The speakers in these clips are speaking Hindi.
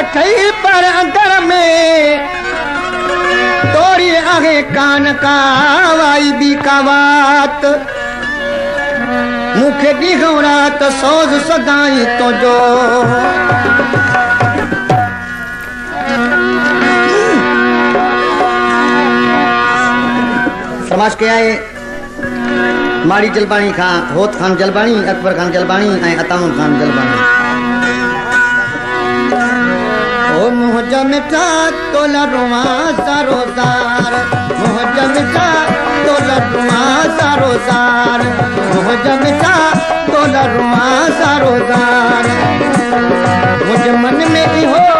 अठई पर अंदर में तोरी आहे कान का वाई बी मूंखे ॾींहुं राति सोज़ सदाई तुंहिंजो समाज के आए माड़ी जलबाणी खां, होत खान जलबाणी, अकबर खान जलबाणी अतामुल खान जलबाणी। मिठा तोला रुआ सारो सारो ज़ार मुंहज मिठा तोला मुंहिंजे मन में भी आधार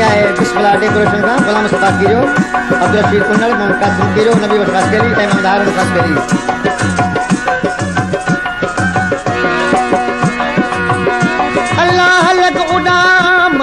आए बिस्मिल्लाह डेकोरेशन का। गुलाम मुस्तफ़ा गिरो अब्दुल रशीद कुन्नड़ मोहम्मद कासिम गिरो नबी वकास करी अहमद हारून खास करी अल्लाह लग उडाम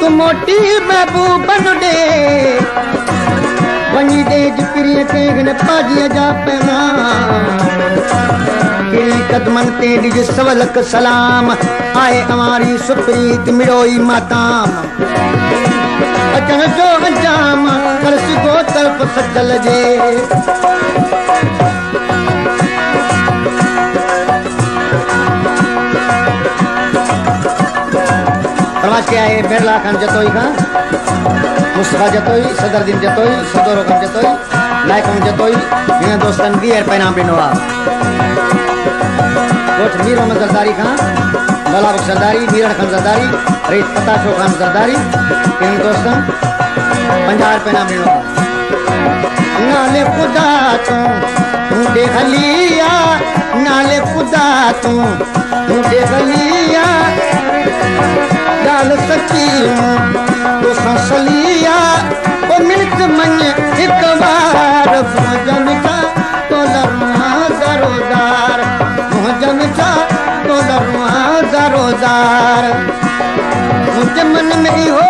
तू मोटी महबूबन ॾे वञी ॾे जिकिरीअ ते हिन पाजीअ जा पैगाम कहिड़ी कदमनि ते ॾिज सवलक सलाम। आहे अवारी सुप्रीत मिड़ोई माताम। अचण जो अंजाम कर सिधो तरफ़ सजल जे। समाज के आए बिरला खान जतोई खां मुस्तफ़ा जतोई, सदरदीन जतोई, सदोरो खान जतोई, नायक जतोई हिन दोस्तनि ॿीहर पैनाम ॾिनो आहे कोच मीर मोहम्मद जरदारी खां। लाला बख्श जरदारी मीरण खान जरदारी रईस पताशो खान जरदारी इन दोस्तनि? पंजाह रुपए नाम आहे नाले ख़ुदा तूं मुंडे हलिया नाले ख़ुदा तूं मुंडे हलिया ॻाल्हि सची तोसां सलिया। ओ मिनट मञ हिकु मुंहिंजे मन में इहो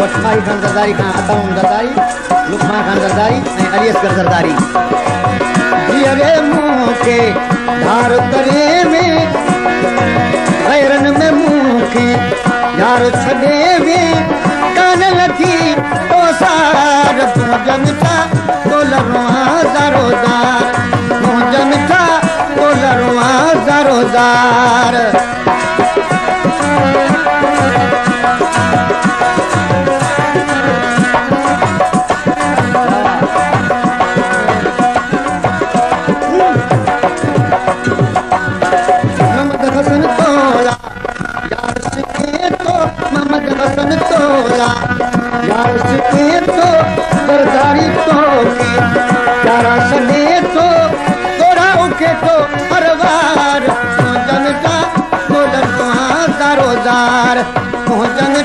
कोटमाई खान जरदारी खां अताउन जरदारी लुखमा खान जरदारी ऐं अली असगर जरदारी जीअरे मूंखे धार तरे में गैरन में मूंखे यार छॾे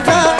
छा